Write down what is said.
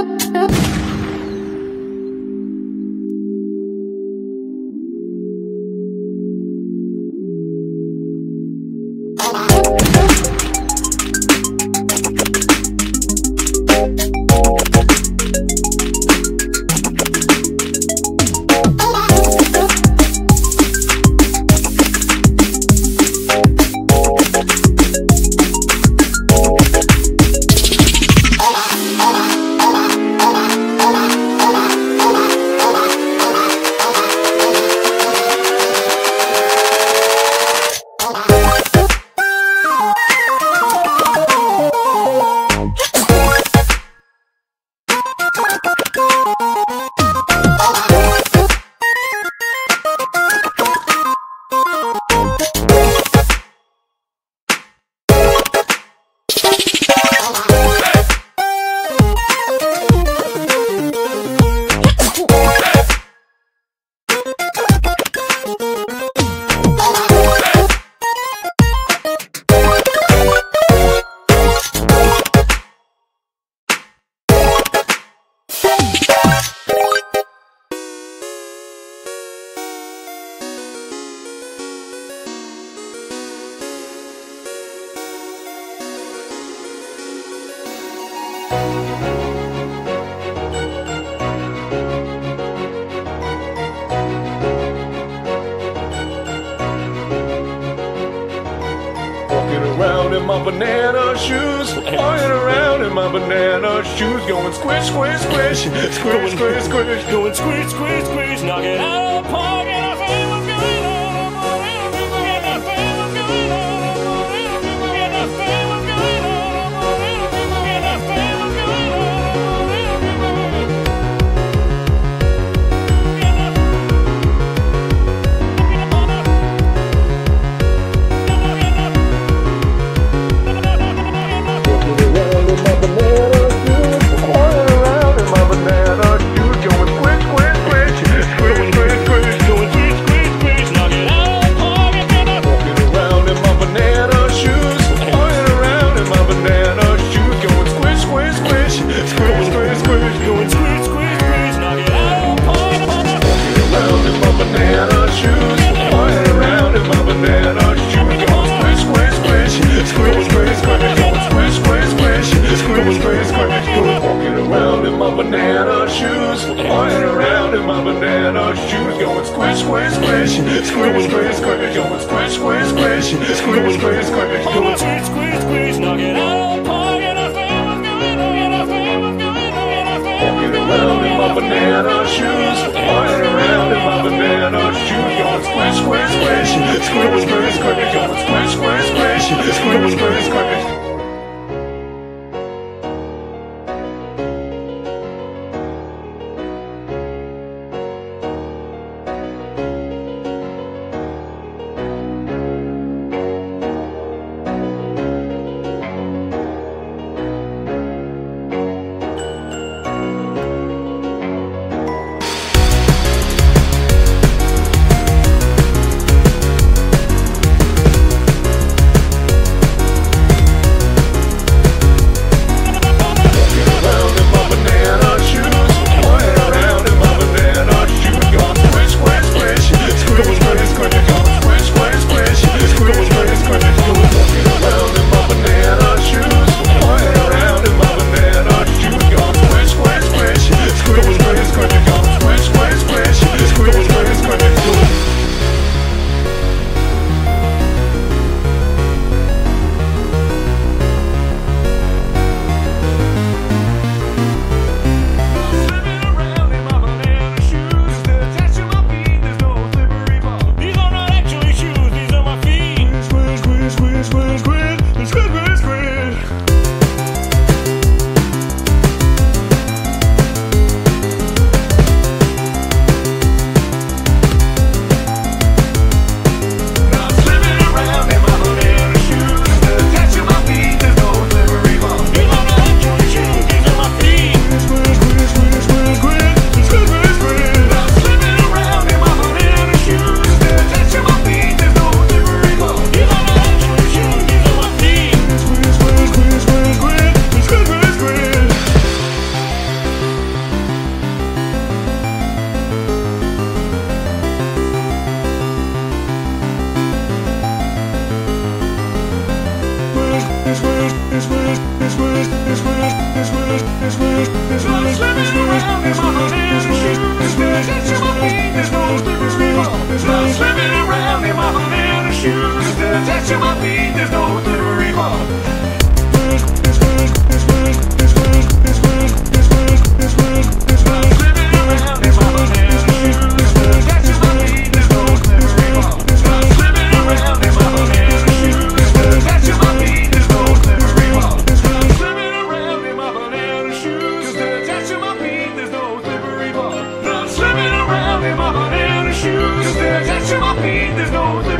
up, up. My banana shoes, flying around in my banana shoes, going squish, squish, squish, squish, squish, squish, squish, going squish, squish, squish, knock it out of the park, squish, squish, squish, going squish, squish, squish, squish, squish, squish, Going squish, squish, squish, knock it out of the park, and I feel what's going on. And I feel what's going on. And I feel what's Walking going around on. in my banana shoes, flying around in my banana shoes, going squish, squish, squish, squish, squish, squish, going squish, squish, squish, squish, squish, squish. touch feet, there's no delivery. Cause they're my feet, there's no